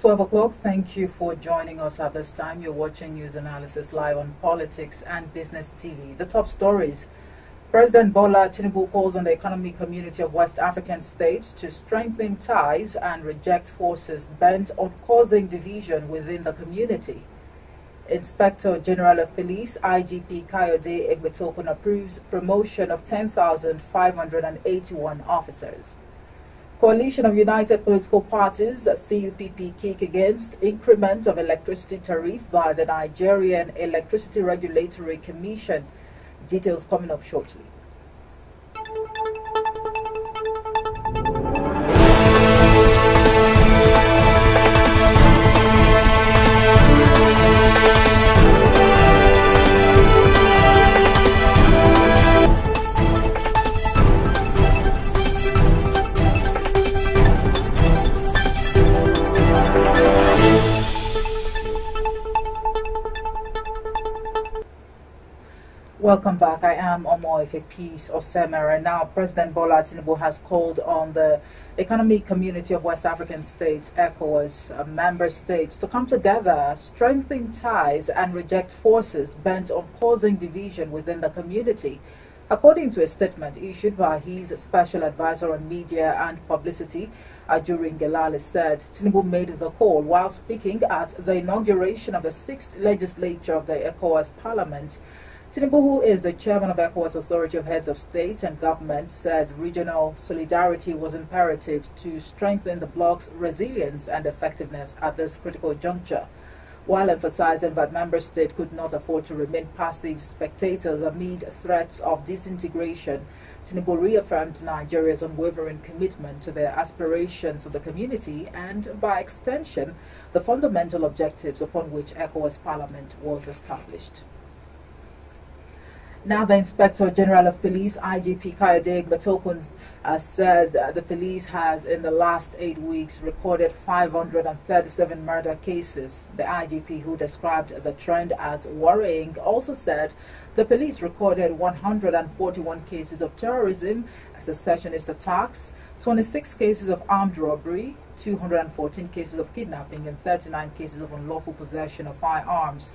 It's 12 o'clock. Thank you for joining us at this time. You're watching News Analysis live on Politics and Business TV. The top stories. President Bola Tinubu calls on the economic community of West African states to strengthen ties and reject forces bent on causing division within the community. Inspector General of Police IGP Kayode Egbetokun approves promotion of 10,581 officers. Coalition of United Political Parties, CUPP, kick against increment of electricity tariff by the Nigerian Electricity Regulatory Commission. Details coming up shortly. Omoife Peace Osemere. And now President Bola Tinubu has called on the economic community of West African states, ECOWAS, uh, member states, to come together, strengthen ties, and reject forces bent on causing division within the community. According to a statement issued by his special advisor on media and publicity, Ajuri Ngelale said Tinubu made the call while speaking at the inauguration of the sixth legislature of the ECOWAS Parliament. Tinubu, who is the chairman of ECOWAS Authority of Heads of State and Government, said regional solidarity was imperative to strengthen the bloc's resilience and effectiveness at this critical juncture. While emphasizing that member states could not afford to remain passive spectators amid threats of disintegration, Tinubu reaffirmed Nigeria's unwavering commitment to the aspirations of the community and, by extension, the fundamental objectives upon which ECOWAS Parliament was established. Now, the Inspector General of Police, IGP Kayode Egbetokun, uh, says uh, the police has, in the last eight weeks, recorded 537 murder cases. The IGP, who described the trend as worrying, also said the police recorded 141 cases of terrorism, secessionist attacks, 26 cases of armed robbery, 214 cases of kidnapping, and 39 cases of unlawful possession of firearms.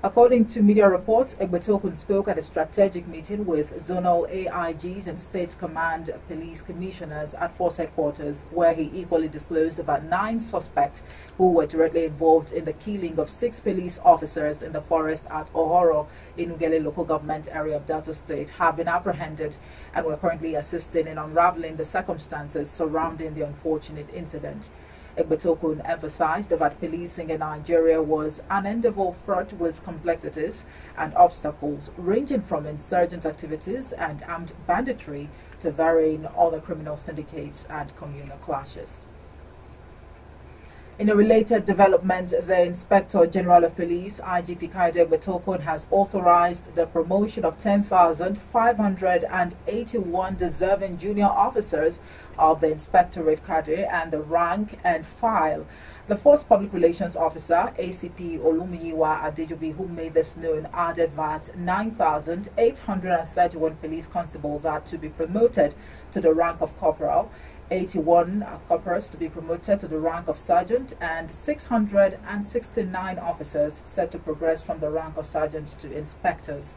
According to media reports, Egbetokun spoke at a strategic meeting with zonal AIGs and state command police commissioners at force headquarters, where he equally disclosed about nine suspects who were directly involved in the killing of six police officers in the forest at Ohoro in Ughelli local government area of Delta State have been apprehended and were currently assisting in unraveling the circumstances surrounding the unfortunate incident. Egbetokun emphasized that policing in Nigeria was an endeavor fraught with complexities and obstacles ranging from insurgent activities and armed banditry to varying other criminal syndicates and communal clashes. In a related development, the Inspector General of Police, IGP Kayode Egbetokun, has authorized the promotion of 10,581 deserving junior officers of the Inspectorate Cadre and the rank and file. The Force Public Relations Officer, ACP Olumiyiwa Adejobi, who made this known, added that 9,831 police constables are to be promoted to the rank of corporal 81 corporals to be promoted to the rank of sergeant and 669 officers set to progress from the rank of sergeant to inspectors.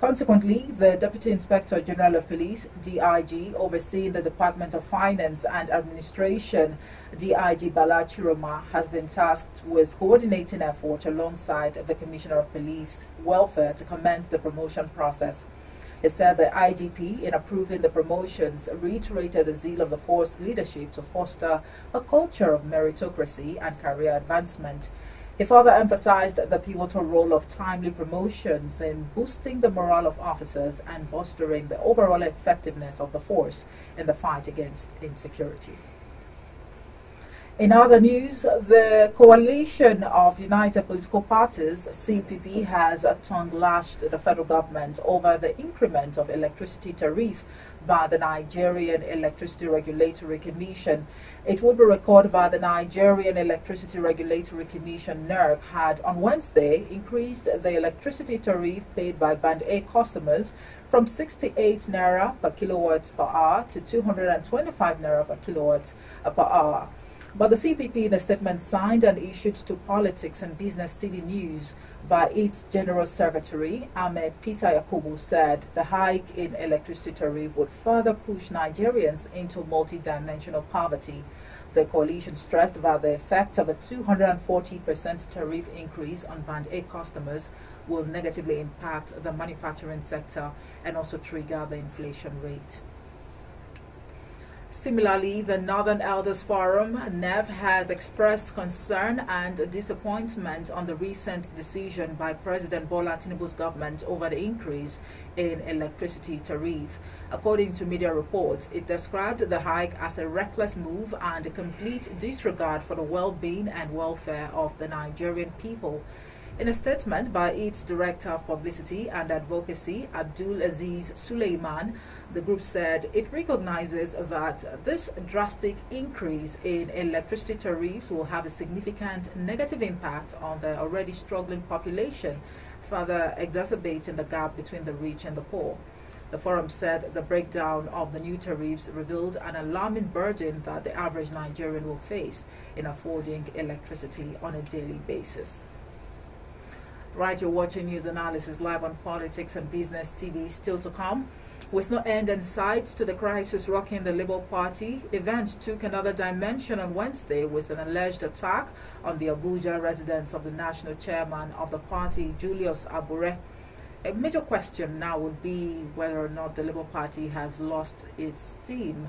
Consequently, the Deputy Inspector General of Police, DIG, overseeing the Department of Finance and Administration, DIG Bala Ciroma, has been tasked with coordinating effort alongside the Commissioner of Police Welfare to commence the promotion process. He said the IGP, in approving the promotions, reiterated the zeal of the force leadership to foster a culture of meritocracy and career advancement. He further emphasized the pivotal role of timely promotions in boosting the morale of officers and bolstering the overall effectiveness of the force in the fight against insecurity. In other news, the coalition of United Political Parties, CUPP, has tongue-lashed the federal government over the increment of electricity tariff by the Nigerian Electricity Regulatory Commission. It will be recorded by the Nigerian Electricity Regulatory Commission, NERC, had on Wednesday increased the electricity tariff paid by Band A customers from 68 naira per kilowatt per hour to 225 naira per kilowatt per hour. But the CUPP, in a statement signed and issued to Politics and Business TV News by its General Secretary, Ahmed Peter Yakubu, said the hike in electricity tariff would further push Nigerians into multi-dimensional poverty. The coalition stressed that the effect of a 240% tariff increase on Band A customers will negatively impact the manufacturing sector and also trigger the inflation rate. Similarly, the Northern Elders Forum, NEF, has expressed concern and disappointment on the recent decision by President Bola Tinubu's government over the increase in electricity tariff. According to media reports, it described the hike as a reckless move and a complete disregard for the well-being and welfare of the Nigerian people. In a statement by its Director of Publicity and Advocacy, Abdul Aziz Suleiman, the group said it recognizes that this drastic increase in electricity tariffs will have a significant negative impact on the already struggling population, further exacerbating the gap between the rich and the poor. The forum said the breakdown of the new tariffs revealed an alarming burden that the average Nigerian will face in affording electricity on a daily basis. Right, you're watching news analysis live on Politics and Business TV. Still to come, with no end in sight to the crisis rocking the Labour Party, event took another dimension on Wednesday with an alleged attack on the Abuja residence of the national chairman of the party, Julius Abure. A major question now would be whether or not the Labour Party has lost its steam.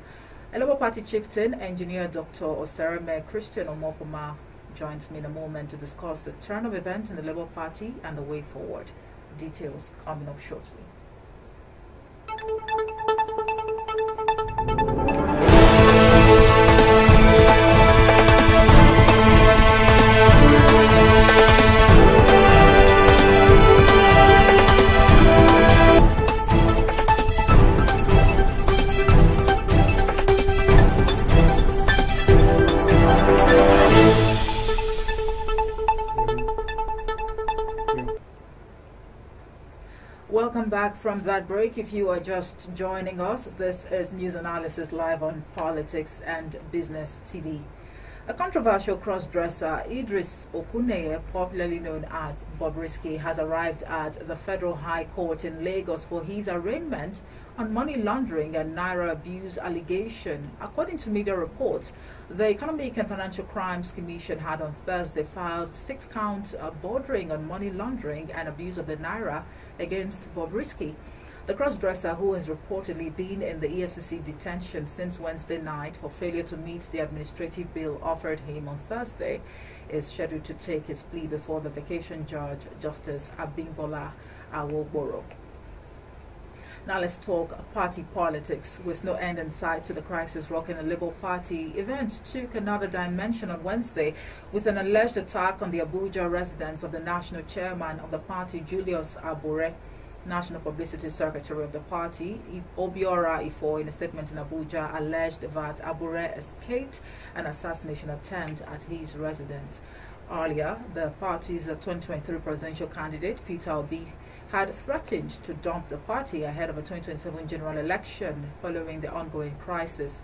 A Labour Party chieftain, engineer Dr. Osereme Christian Omofoma, joins me in a moment to discuss the turn of events in the Labour Party and the way forward. Details coming up shortly. Back from that break. If you are just joining us, this is News Analysis Live on Politics and Business TV. A controversial cross-dresser, Idris Okuneye, popularly known as Bobrisky, has arrived at the Federal High Court in Lagos for his arraignment on money laundering and naira abuse allegation. According to media reports, the Economic and Financial Crimes Commission had on Thursday filed six counts bordering on money laundering and abuse of the naira against Bobrisky. The crossdresser, who has reportedly been in the EFCC detention since Wednesday night for failure to meet the administrative bill offered him on Thursday, is scheduled to take his plea before the vacation judge, Justice Abimbola Awogboro. Now let's talk party politics. With no end in sight to the crisis rocking the Labour Party, event took another dimension on Wednesday with an alleged attack on the Abuja residence of the national chairman of the party, Julius Abure. National Publicity Secretary of the party, Obiora Ifoh, in a statement in Abuja, alleged that Abure escaped an assassination attempt at his residence. Earlier, the party's 2023 presidential candidate, Peter Obi, had threatened to dump the party ahead of a 2027 general election following the ongoing crisis.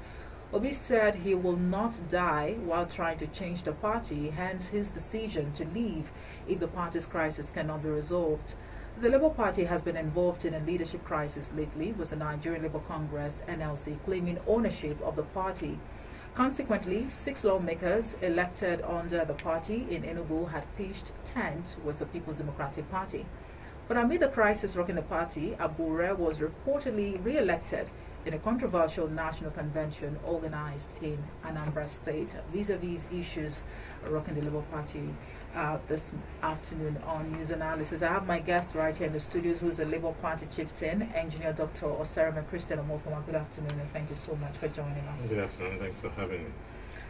Obi said he will not die while trying to change the party, hence his decision to leave if the party's crisis cannot be resolved. The Labour Party has been involved in a leadership crisis lately, with the Nigerian Labour Congress NLC claiming ownership of the party. Consequently, six lawmakers elected under the party in Enugu had pitched tent with the People's Democratic Party. But amid the crisis rocking the party, Abure was reportedly re-elected in a controversial national convention organized in Anambra State vis-a-vis -vis issues rocking the Labour Party uh, this afternoon on News Analysis. I have my guest right here in the studios who is a Labour Party chieftain, Engineer Dr. Osereme Christian Omofoma. Good afternoon and thank you so much for joining us. Good afternoon. Thanks for having me.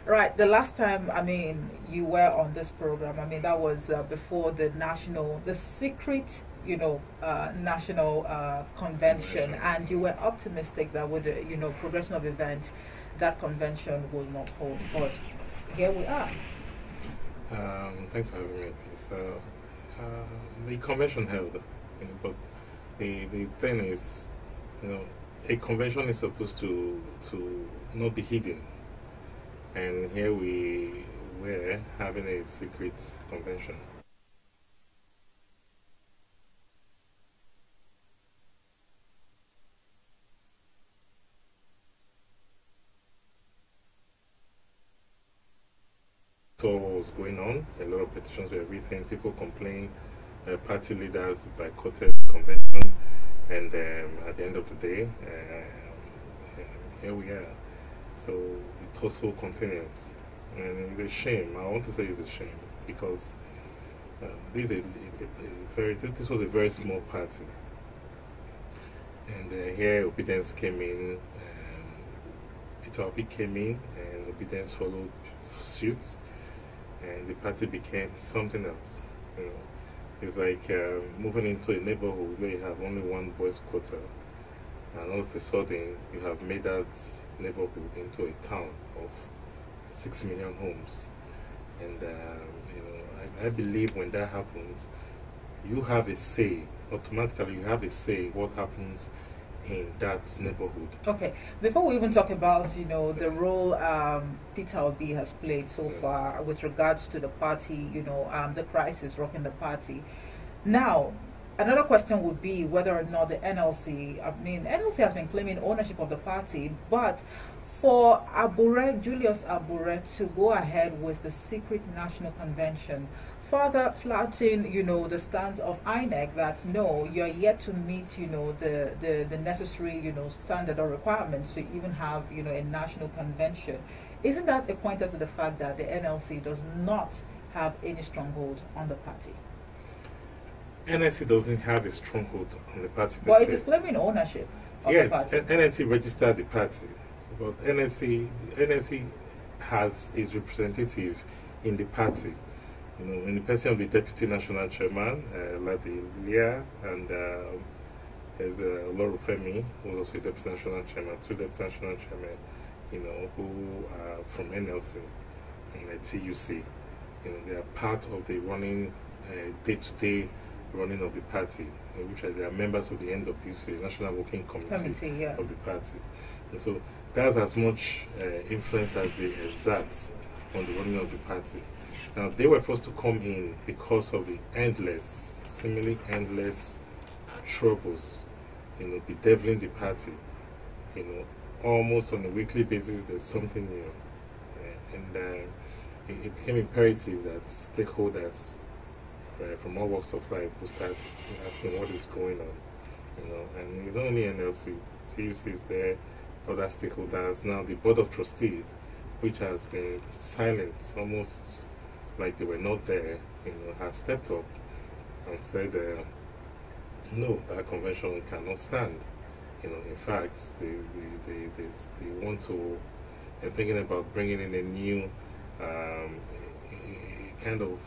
Right, the last time, I mean, you were on this program, I mean, that was uh, before the national, the secret you know, uh, national uh, convention, and you were optimistic that with the, you know, progression of events, that convention will not hold. But here we are. Um, thanks for having me, please. Uh, the convention held, you know, but the the thing is, you know, a convention is supposed to to not be hidden. and here we were having a secret convention. So what was going on? A lot of petitions were written. People complained. Uh, party leaders boycotted convention, and um, at the end of the day, uh, here we are. So the tussle continues, and it's a shame. I want to say it's a shame because uh, this is a, a, very this was a very small party, and uh, here Obidients came in. Peter Obi came in, and Obidients followed suit and the party became something else. You know, it's like uh, moving into a neighborhood where you have only one boys' quarter, and all of a sudden you have made that neighborhood into a town of six million homes. And um, you know, I, I believe when that happens, you have a say. Automatically, you have a say what happens in that neighborhood. Okay, before we even talk about you know the role um, Peter Obi has played so far with regards to the party, you know um, the crisis rocking the party. Now, another question would be whether or not the NLC. I mean, NLC has been claiming ownership of the party, but for Abure, Julius Abure, to go ahead with the secret national convention, further flouting, you know, the stance of INEC that no, you're yet to meet, you know, the, the, the necessary, you know, standard or requirements to even have, you know, a national convention. Isn't that a pointer to the fact that the NLC does not have any stronghold on the party? NSC doesn't have a stronghold on the party. But it se. claiming ownership of yes, the party. NSC registered the party, but NSC NSC has its representative in the party. You know, in the person of the deputy national chairman, uh, Ladi Lia, and um there's uh, Laura Femi, who's also a deputy national chairman, two deputy national chairmen, you know, who are from NLC and uh, TUC. You know, they are part of the running uh, day-to-day running of the party, uh, which are they are members of the NWC, National Working Committee Committee, yeah. of the party. And so that's as much uh, influence as they exert on the running of the party. Now, they were forced to come in because of the endless, seemingly endless troubles, you know, bedeviling the party. You know, almost on a weekly basis, there's something new. Uh, and uh, it, it became imperative that stakeholders uh, from all walks of life will start asking what is going on. You know, and it's only NLC, TUC is there, other stakeholders. Now the board of trustees, which has been silent, almost like they were not there, you know, has stepped up and said, uh, no, that convention cannot stand. You know, in fact, they, they, they, they, want to, they're thinking about bringing in a new um, kind of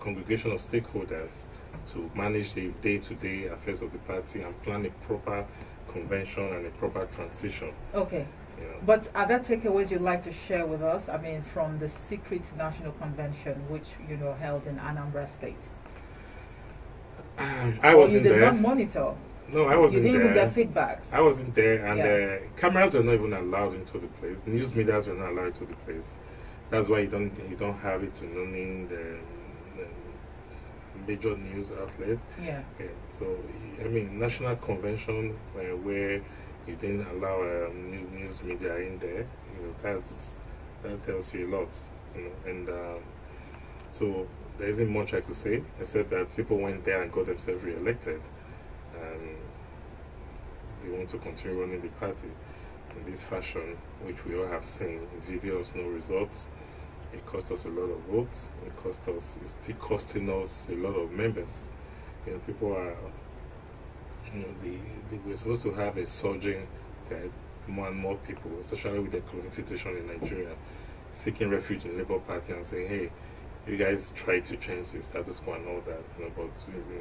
congregation of stakeholders to manage the day-to-day affairs of the party and plan a proper convention and a proper transition. Okay. You. But are there takeaways you'd like to share with us? I mean, from the secret national convention, which you know held in Anambra State. I or you wasn't did there. not monitor. No, I You wasn't didn't there. with their feedbacks. I wasn't there, and Yeah. uh, cameras were not even allowed into the place. News media were not allowed into the place. That's why you don't you don't have it in any the, the major news outlet. yeah. Yeah, so I mean, national convention uh, where you didn't allow um, news, news media in there. You know, that's that tells you a lot. You know, and um, so there isn't much I could say except that people went there and got themselves re-elected, and they want to continue running the party in this fashion, which we all have seen. It's really also no results. It cost us a lot of votes. It cost us. It's still costing us a lot of members. You know, people are. You know, the, the, we're supposed to have a surging that more and more people, especially with the economic situation in Nigeria, seeking refuge in the Labour Party and saying, "Hey, you guys try to change the status quo and all that." You know, but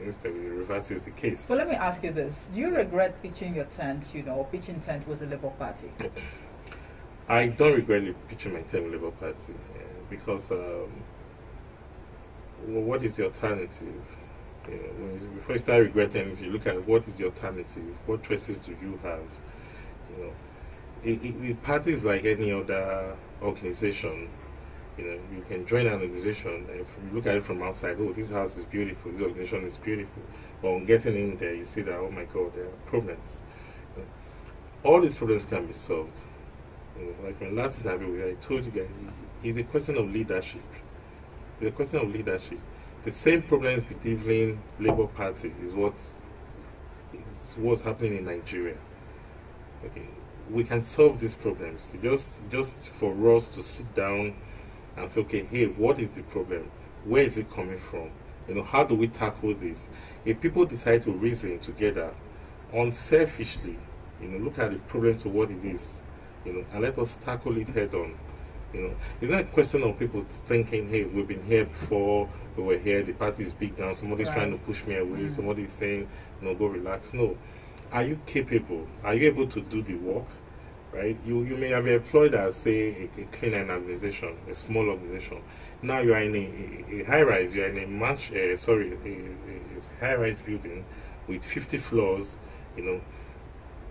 instead, the reverse is the case. Well, let me ask you this: Do you regret pitching your tent? You know, pitching tent with the Labour Party. I don't regret pitching my term Labour Party uh, because um, well, what is the alternative? Before you start regretting it, you look at what is the alternative. What choices do you have? You know, the party is like any other organization. You know, you can join an organization. And if you look at it from outside, oh, this house is beautiful. This organization is beautiful. But on getting in there, you see that oh my God, there are problems. You know, all these problems can be solved. You know, like last interview, I told you guys, it's a question of leadership. It's a question of leadership. The same problems between Labour Party is what is what's happening in Nigeria. Okay, we can solve these problems. Just just for us to sit down and say, okay, hey, what is the problem? Where is it coming from? You know, how do we tackle this? If people decide to reason together, unselfishly, you know, look at the problem to what it is, you know, and let us tackle it head on. You know, it's not a question of people thinking, hey, we've been here before, we were here, the party is big now, somebody's Right. trying to push me away, Mm. somebody's saying, no, go relax. No. Are you capable? Are you able to do the work? Right? You you may have been employed as, say, a, a clean and organization, a small organization. Now you are in a, a, high rise, you are in a much, uh, sorry, a, a high rise building with 50 floors. You know,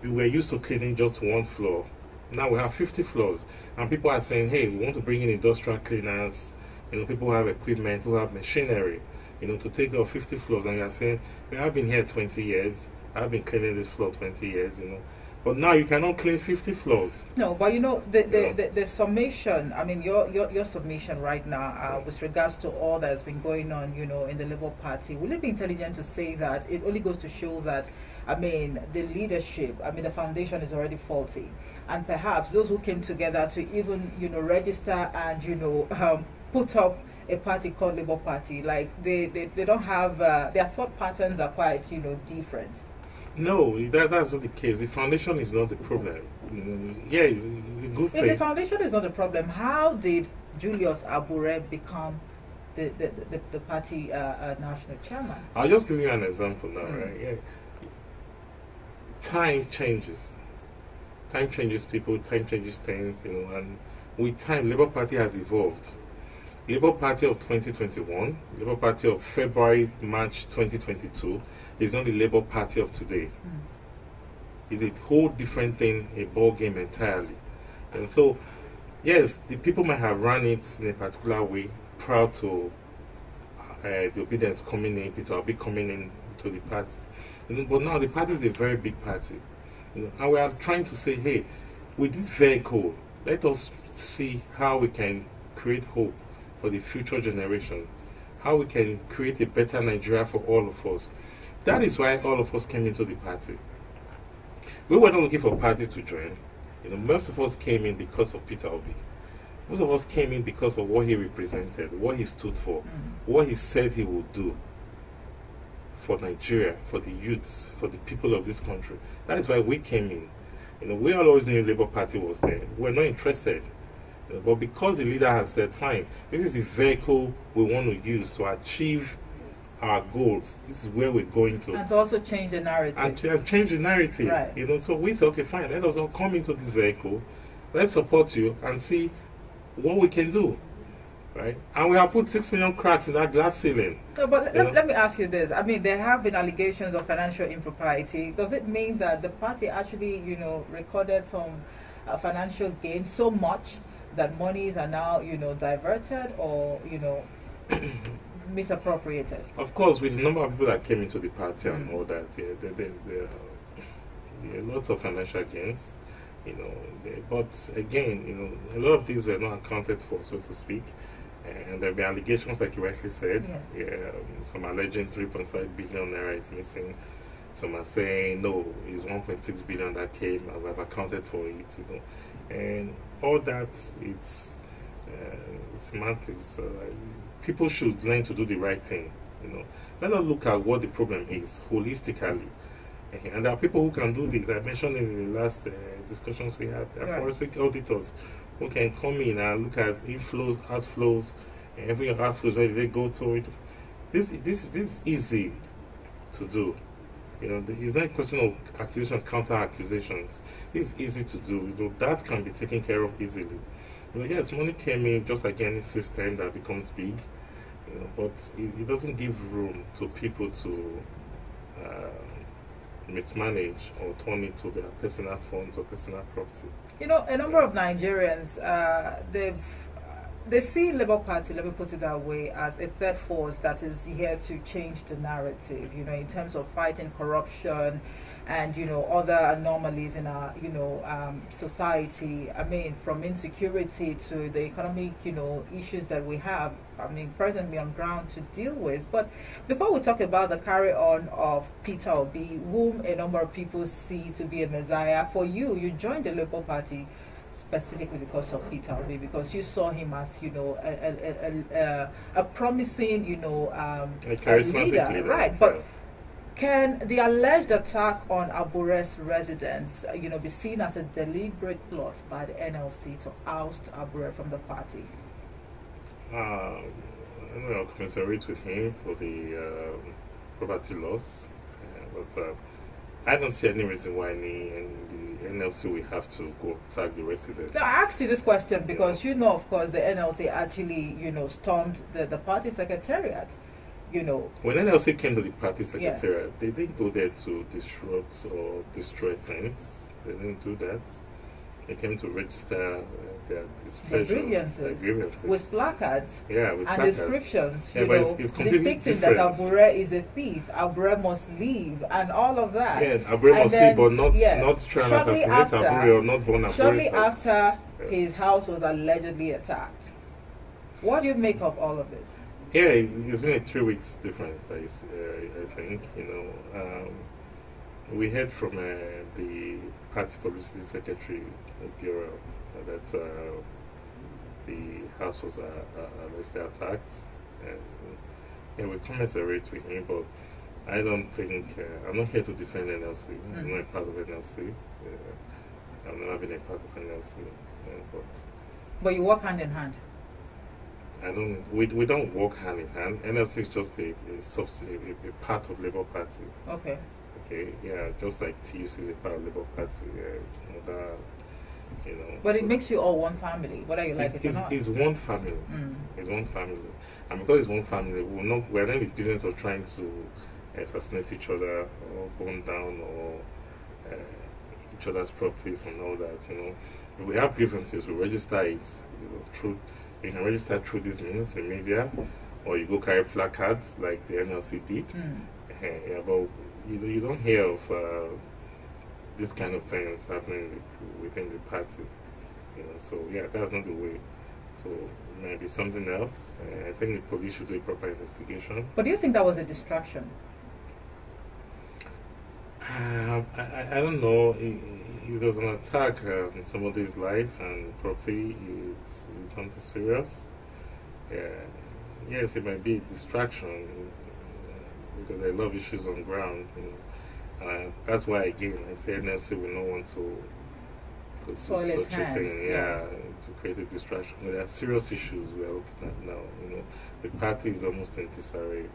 we were used to cleaning just one floor. Now we have 50 floors, and people are saying, "Hey, we want to bring in industrial cleaners." You know, people who have equipment, who have machinery, you know, to take care of 50 floors. And you are saying, "We have been here 20 years. I've been cleaning this floor 20 years." You know, but now you cannot clean 50 floors. No, but you know the the, Yeah. the, the summation. I mean, your your, your submission right now, uh, with regards to all that has been going on, you know, in the Labour Party, would it be intelligent to say that it only goes to show that, I mean, the leadership, I mean, the foundation is already faulty, and perhaps those who came together to even you know register and you know um, put up a party called Labour Party, like they they, they don't have uh, their thought patterns are quite you know different. No, that, that's not the case. The foundation is not the problem. You yeah, it's, it's a good If the foundation is not the problem, how did Julius Abure become the, the, the, the party uh, uh, national chairman? I'll just give you an example now, Mm. right? Yeah. Time changes. Time changes people, time changes things, you know, and with time, Labour Party has evolved. Labour Party of 2021, Labour Party of February, March 2022 is not the Labour Party of today. It's a whole different thing, a ball game entirely. And so, yes, the people might have run it in a particular way, proud to uh, the Obidients coming in, Peter Obi coming in to the party. But now the party is a very big party. You know, and we are trying to say, hey, with this vehicle, let us see how we can create hope for the future generation, how we can create a better Nigeria for all of us. That is why all of us came into the party. We were not looking for party to join. You know, most of us came in because of Peter Obi. Most of us came in because of what he represented, what he stood for, what he said he would do for Nigeria, for the youths, for the people of this country. That is why we came in. You know, we all always knew the Labour Party was there. We're not interested. You know, but because the leader has said, fine, this is the vehicle we want to use to achieve our goals. This is where we're going to And to also change the narrative. and, ch- and change the narrative. Right. You know, so we say, okay, fine, let us all come into this vehicle, let's support you and see what we can do. Right? And we have put six million cracks in that glass ceiling. No, but let, let me ask you this. I mean, there have been allegations of financial impropriety. Does it mean that the party actually, you know, recorded some uh, financial gains so much that monies are now, you know, diverted or, you know, misappropriated? Of course, with the number of people that came into the party and Mm. all that, yeah, there, there, there, are- there are lots of financial gains, you know. But again, you know, a lot of these were not accounted for, so to speak. And there have been allegations, like you rightly said. Yes. Yeah, um, some alleging 3.5 billion naira is missing. Some are saying no, it's 1.6 billion that came, and we've accounted for it. You know, and all that it's uh, semantics. Uh, people should learn to do the right thing. You know, let us look at what the problem is holistically. And there are people who can do this. I mentioned in the last uh, discussions we had, there are forensic auditors who can come in and look at inflows, outflows, every outflows, where they go to it. This, this, this is easy to do. You know, the- it's not a question of accusation, counter accusations. It's easy to do. You know, that can be taken care of easily. You know, yes, money came in just like any system that becomes big, you know, but it, it doesn't give room to people to uh, mismanage or turn it to their personal funds or personal property. You know, a number of Nigerians, uh, they've they see Labour Party, let me put it that way, as a third force that is here to change the narrative, you know, in terms of fighting corruption and, you know, other anomalies in our, you know, um, society. I mean, from insecurity to the economic, you know, issues that we have, I mean, presently on ground to deal with. But before we talk about the carry on of Peter Obi, whom a number of people see to be a messiah, for you, you joined the Labour Party specifically because of Peter because you saw him as, you know, a, a, a, a promising, you know, um, A charismatic leader, leader, right? But yeah. can the alleged attack on Abure's residence, uh, you know, be seen as a deliberate plot by the NLC to oust Abure from the party? Um, I don't know, commiserate with him for the um, property loss, uh, but uh, I don't see any reason why any, any NLC will have to go tag the residents. Now, I asked you this question because you know, of course, the NLC actually, you know, stormed the, the party secretariat. You know, When NLC came to the party secretariat, they didn't go there to disrupt or destroy things. They didn't do that. They came to register uh, uh, their the displeasure, grievances, grievances. with placards yeah, with and placards. descriptions, Yeah, you know, it's- it's depicting that different. Abure is a thief, Abure must leave, and all of that. Yeah, Abure must then, leave, but not yes, not try and shortly assassinate after- Abure or not burn Abure's Shortly house. after Yeah. his house was allegedly attacked. What do you make of all of this? Yeah, it- it's been a three weeks difference. I, uh, I think you know. Um, we heard from uh, the party publicity secretary of bureau uh, that uh, the house was uh, uh, allegedly attacked, and yeah, we commiserate with him. But I don't think uh, I'm not here to defend NLC. I'm Mm. not a part of NLC. Uh, I've never been a part of NLC, uh, but. But you work hand in hand. I don't. We, we don't work hand in hand. NLC is just a a, subs, a, a- part of Labour Party. Okay. Okay, yeah, just like TUC is a part of Labour Party. You know. But it makes you all one family, whether you like it's, it or it's, not. it's one family. Mm. It's one family, and because it's one family, we're not we're not in the business of trying to assassinate each other or burn down or uh, each other's properties and all that. You know, if we have grievances, we register it you know, through. You can register through these means, the media, or you go carry placards like the NLC did. Mm. Uh, yeah, but you you don't hear of uh, this kind of things happening within the party. You know, so yeah, that's not the way. So maybe something else. Uh, I think the police should do a proper investigation. But do you think that was a distraction? Uh, I, I, don't know. If, if there's an attack uh, on somebody's life and property, it's, it's something serious. Yeah. Yes, it might be a distraction uh, because there are a lot of issues on ground. You know. Uh, that's why, again, I say NLC will not want to its such a thing. yeah. to create a distraction. There are serious issues we are looking at now. You know, the party is almost in disarray.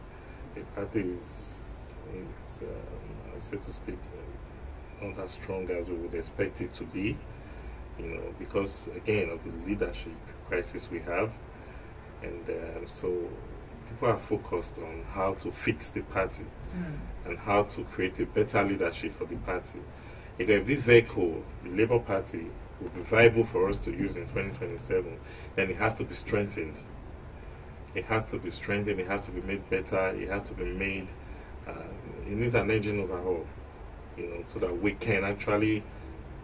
The party is, is um, so to speak, not as strong as we would expect it to be. You know, because again of the leadership crisis we have, and uh, so people are focused on how to fix the party. And how to create a better leadership for the party. Because if this vehicle, the Labour Party, will be viable for us to use in 2027, then it has to be strengthened. It has to be strengthened, it has to be made better, it has to be made, uh, it needs an engine overhaul, you know, so that we can actually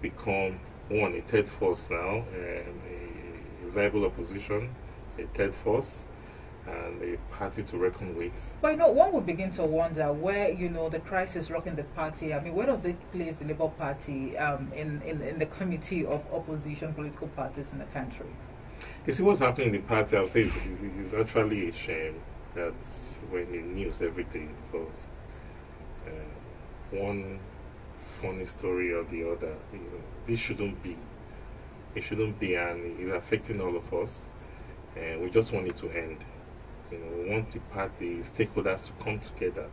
become, one, a third force now, um, a, a viable opposition, a third force, and a party to reckon with. But you know, one would begin to wonder where you know the crisis rocking the party. I mean, where does it place the Labour Party um, in, in in the committee of opposition political parties in the country? You see, what's happening in the party, I would say, is, is actually a shame that we're in the news every day for uh, one funny story or the other. You know, this shouldn't be. It shouldn't be, and it's affecting all of us. And we just want it to end. You know, we want the party stakeholders to come together,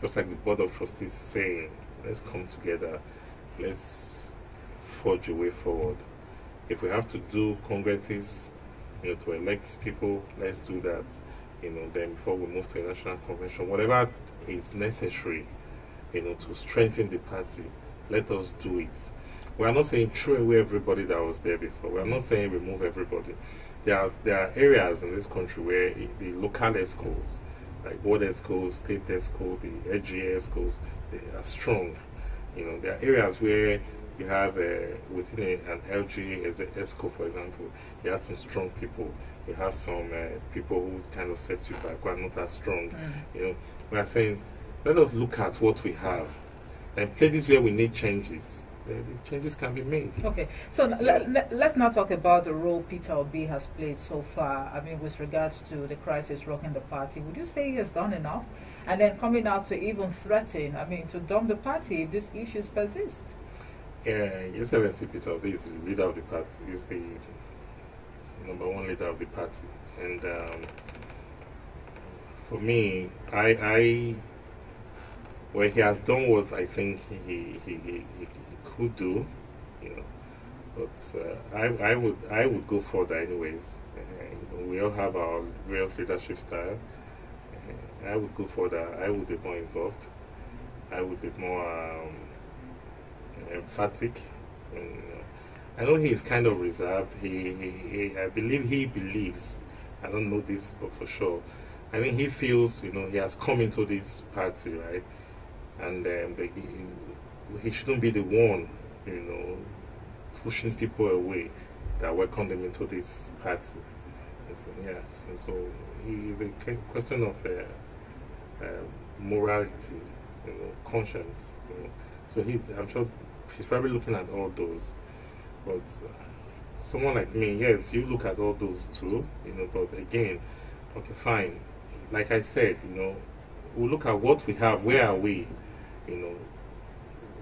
just like the board of trustees is saying. Let's come together. Let's forge a way forward. If we have to do congresses, you know, to elect people, let's do that. You know, then before we move to a national convention, whatever is necessary, you know, to strengthen the party. Let us do it. We are not saying throw away everybody that was there before. We are not saying remove everybody. There are, there are areas in this country where the local schools, like board schools, state schools, the LGA schools, they are strong. You know, there are areas where you have uh, within a, an LG as a ESCO, for example, you have some strong people. You have some uh, people who kind of set you back who are not as strong. Mm. You know, we are saying, let us look at what we have and places where we need changes. The, changes can be made. Okay, so let's now talk about the role Peter Obi has played so far. I mean, with regards to the crisis rocking the party, would you say he has done enough? And then coming out to even threaten, I mean, to dump the party if these issues persist? Yeah, yes, Excellency Peter Obi is the leader of the party. He's the number one leader of the party. And um, for me, I, I, well, he has done what I think he, he, he, he could do, you know. But uh, I, I would, I would go further, anyways. Uh, we all have our various leadership style. Uh, I would go further. I would be more involved. I would be more. Um, emphatic. And, uh, I know he is kind of reserved. He, he, he, I believe he believes. I don't know this for, for sure. I mean, he feels, you know, he has come into this party, right? And um, the, he, shouldn't be the one, you know, pushing people away that welcome them into this party. And so, yeah, and so it's a question of uh, uh, morality, you know, conscience. You know. So he, I'm sure he's probably looking at all those. But uh, someone like me, yes, you look at all those too, you know, but again, okay, fine. Like I said, you know, we look at what we have, where are we, you know,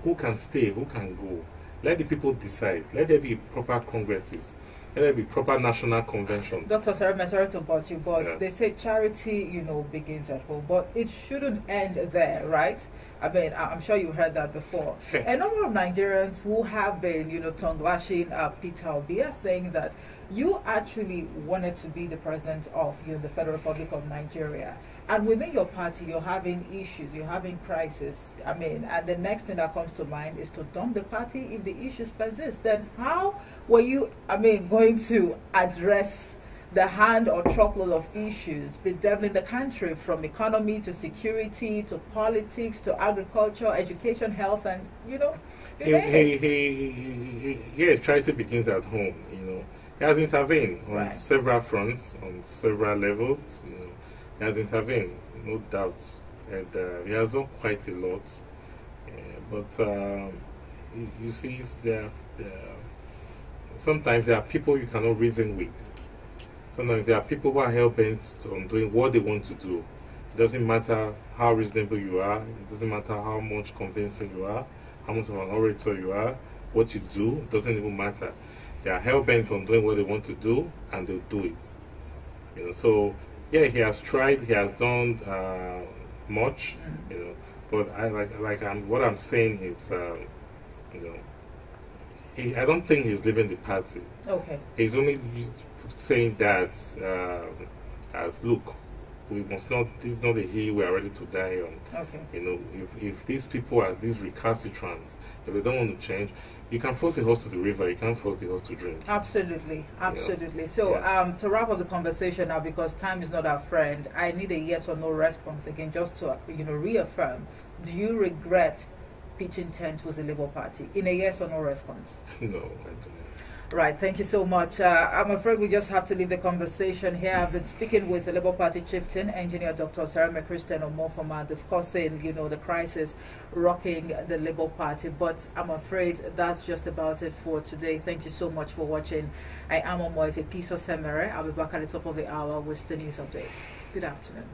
who can stay, who can go. Let the people decide. Let there be proper congresses. Let there be proper national convention. Dr. Sarah, sorry to about you, but yeah. they say charity, you know, begins at home. But it shouldn't end there, right? I mean, I'm sure you heard that before. a number of Nigerians who have been, you know, tongue lashing uh, Peter Obi are saying that you actually wanted to be the president of you know, the Federal Republic of Nigeria. And within your party, you're having issues, you're having crisis. I mean, and the next thing that comes to mind is to dump the party if the issues persist. Then how were you, I mean, going to address the hand or truckload of issues bedeviling the country from economy to security to politics to agriculture, education, health, and you know. He, he, he, he, yes, charity begins at home. You know, he has intervened on right. several fronts, on several levels. You know, has intervened, no doubt, and uh, he has done quite a lot. Uh, but um, you, see, there, there, sometimes there are people you cannot reason with Sometimes there are people who are hell bent on doing what they want to do. It doesn't matter how reasonable you are, it doesn't matter how much convincing you are, how much of an orator you are, what you do, doesn't even matter. They are hell bent on doing what they want to do and they'll do it. You know, so yeah, he has tried, he has done uh, much, you know, but I like like I'm what I'm saying is um, you know he, I don't think he's leaving the party. Okay. He's only saying that uh, as look, we must not. This is not a hill we are ready to die on. Okay. You know, if if these people are these recalcitrants, if they don't want to change, you can force a horse to the river. You can't force the horse to drink. Absolutely, absolutely. So, yeah. um, to wrap up the conversation now, because time is not our friend, I need a yes or no response again, just to you know reaffirm. Do you regret pitching tent with the Labour Party? In a yes or no response. No, I don't. Right, thank you so much. Uh, I'm afraid we just have to leave the conversation here. I've been speaking with the Labour Party chieftain, engineer Dr. Sarah Christian Omofoma, discussing, you know, the crisis rocking the Labour Party. But I'm afraid that's just about it for today. Thank you so much for watching. I am Omoife Piso Semere. I'll be back at the top of the hour with the news update. Good afternoon.